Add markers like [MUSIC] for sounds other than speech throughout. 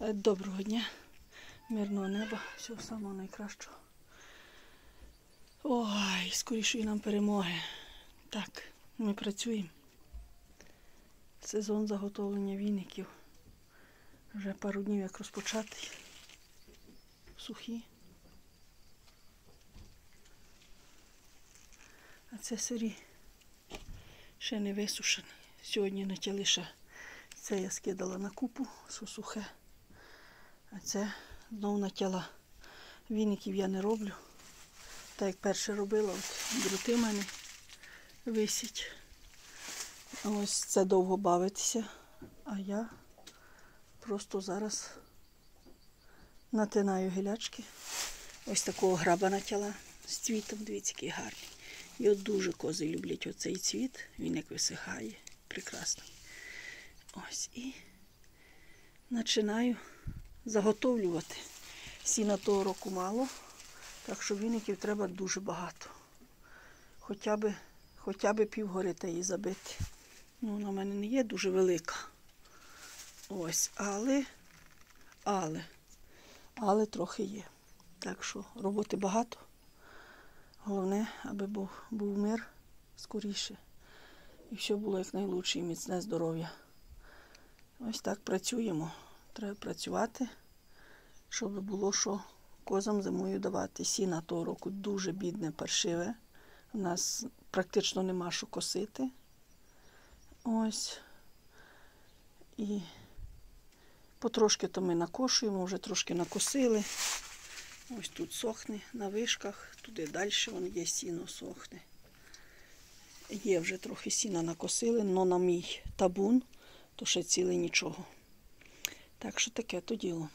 Е, Доброго дня, мирного неба, всього самого найкращого. Ой, скорішої нам перемоги. Так, ми працюємо. Сезон заготовлення віників. Вже пару днів як розпочатий. Сухі. А це сирі. Ще не висушені. Сьогодні натяли ще це я скидала на купу, що сухе. А це знову натяла. Віників я не роблю. Так як перше робила, от дроти в мене висять. Ось це довго бавитися. А я просто зараз натинаю гілячки. Ось такого граба натяла з цвітом, дивіться, який гарний. І от дуже кози люблять оцей цвіт, він як висихає. Прекрасний. Ось і починаю заготовлювати. Сіна того року мало, так що віників треба дуже багато. Хоча б, хоча б півгори та її забити. Ну, вона в мене не є дуже велика. Ось, але, але, але трохи є. Так що роботи багато. Головне, аби був, був мир скоріше. І все було якнайлучше і міцне здоров'я. Ось так працюємо. Треба працювати, щоб було що козам зимою давати. Сіна того року дуже бідне, паршиве. У нас практично нема що косити. Ось. І потрошки то ми накошуємо, вже трошки накосили. Ось тут сохне на вишках, туди далі вон є сіно сохне. Є вже трохи сіна накосили, але на мій табун, то ще ціле нічого. Так що таке то діло.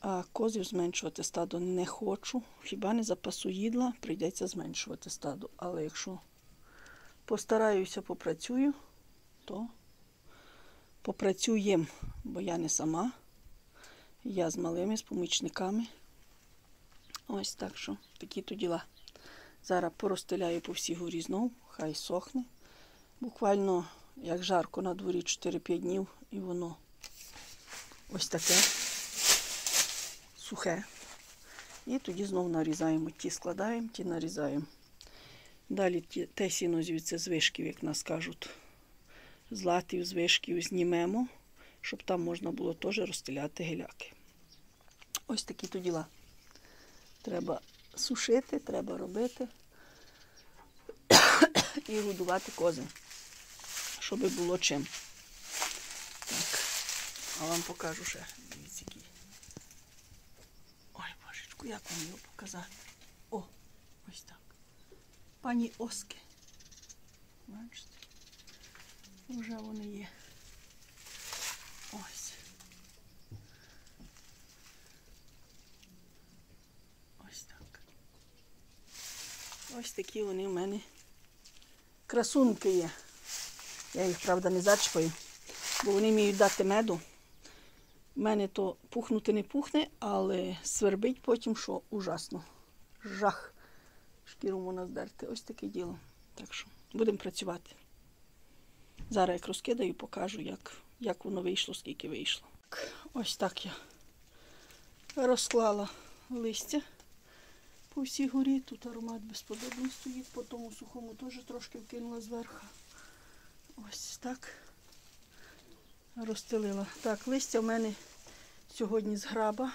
А козів зменшувати стадо не хочу. Хіба не запасу їдла, прийдеться зменшувати стадо. Але якщо постараюся, попрацюю, то попрацюєм, бо я не сама. Я з малими, з помічниками. Ось так що такі то діла. Зараз порозстеляю по всій горі знов, хай сохне. Буквально як жарко на дворі 4-5 днів і воно ось таке сухе. І тоді знову нарізаємо. Ті складаємо, ті нарізаємо. Далі те сіно звідси з вишків, як нас кажуть, з латів, з вишків знімемо, щоб там можна було теж розстеляти геляки. Ось такі то діла. Треба сушити, треба робити [COUGHS] і годувати кози, щоб було чим. А вам покажу ще. Дивіться, який. Ой, божечку, як вам його показати? О, ось так. Пані Оски. Бачите? Вже вони є. Ось. Ось так. Ось такі вони в мене красунки є. Я їх, правда, не зачіпаю, бо вони вміють дати меду. У мене то пухнути не пухне, але свербить потім, що ужасно. Жах. Шкіру можна здерти. Ось таке діло. Так що будемо працювати. Зараз як розкидаю, покажу, як, як воно вийшло, скільки вийшло. Ось так я розклала листя по всій горі. Тут аромат безподобний стоїть, по тому сухому теж трошки вкинула зверху. Ось так розстелила. Так, листя в мене сьогодні з граба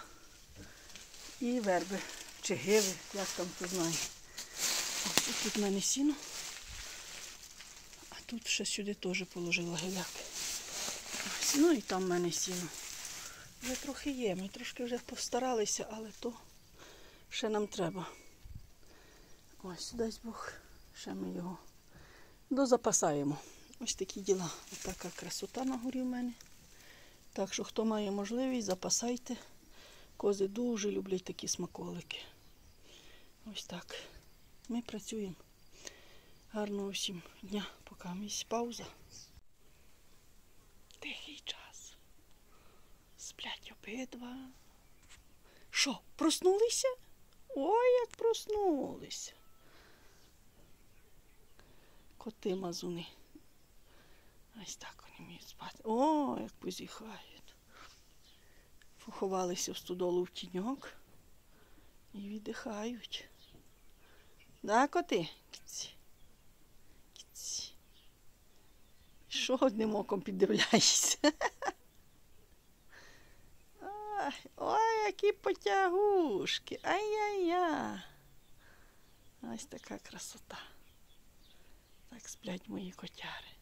і верби чи гиви, як там хто знає. Ось тут в мене сіно. А тут ще сюди теж положила геляки. Ось, ну і там в мене сіно. Вже трохи є. Ми трошки вже постаралися, але то ще нам треба. Ось, дасть Бог, ще ми його дозапасаємо. Ось такі діла. Ось така красота на горі в мене. Так що, хто має можливість, запасайте. Кози дуже люблять такі смаколики. Ось так. Ми працюємо. Гарного всім дня, поки місць пауза. Тихий час. Сплять обидва. Що, проснулися? Ой, як проснулися. Коти мазуни. Ось так вони вміють спати. О, як позіхають. Поховалися в стодолу в тіньок і віддихають. Да, коти? Кіці. Кіці. Що одним оком піддивляєшся? [LAUGHS] Ой, які потягушки. Ай-яй-я. Ось така красота. Так сплять мої котяри.